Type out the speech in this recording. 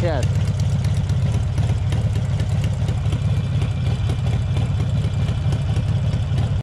Yes.